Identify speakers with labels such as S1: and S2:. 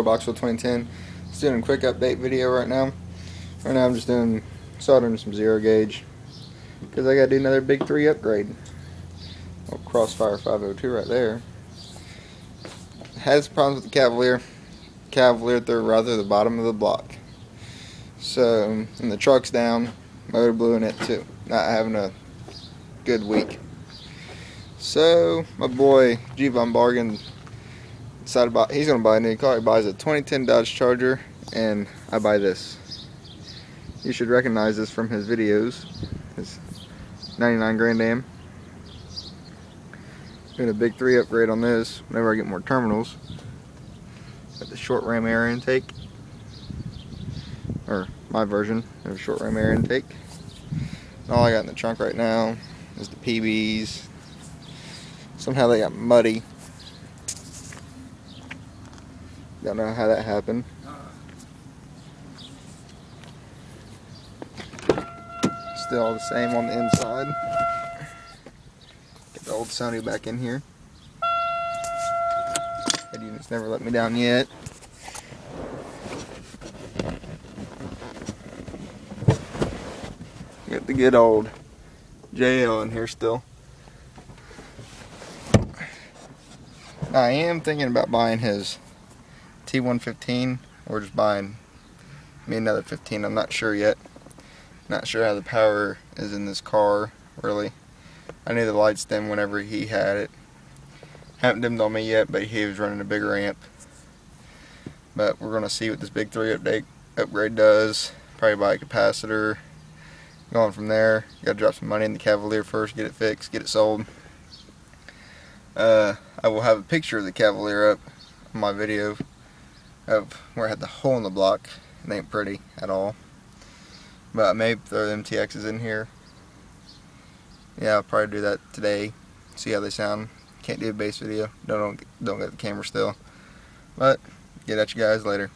S1: Boxwell 2010. Just doing a quick update video right now. Right now I'm just doing soldering some zero gauge because I got to do another big three upgrade. Crossfire 502 right there. Has problems with the Cavalier. Cavalier they're rather the bottom of the block. So and the truck's down. Motor blew in it too. Not having a good week. So my boy G Von Bargain decided about he's gonna buy a new car. He buys a 2010 Dodge Charger, and I buy this. You should recognize this from his videos. His 99 Grand Am. Doing a big three upgrade on this. Whenever I get more terminals. Got the short ram air intake, or my version of short ram air intake. And all I got in the trunk right now is the PBs. Somehow they got muddy don't know how that happened. Still the same on the inside. Get the old Sony back in here. That unit's never let me down yet. Got the good old JL in here still. I am thinking about buying his T115 or just buying me another 15. I'm not sure yet. Not sure how the power is in this car, really. I knew the lights dim whenever he had it. Haven't dimmed on me yet, but he was running a bigger amp. But we're going to see what this big 3 update upgrade does. Probably buy a capacitor. Going from there, got to drop some money in the Cavalier first, get it fixed, get it sold. Uh, I will have a picture of the Cavalier up on my video of where I had the hole in the block. It ain't pretty at all. But I may throw the MTXs in here. Yeah, I'll probably do that today. See how they sound. Can't do a bass video. Don't don't, don't get the camera still. But get at you guys later.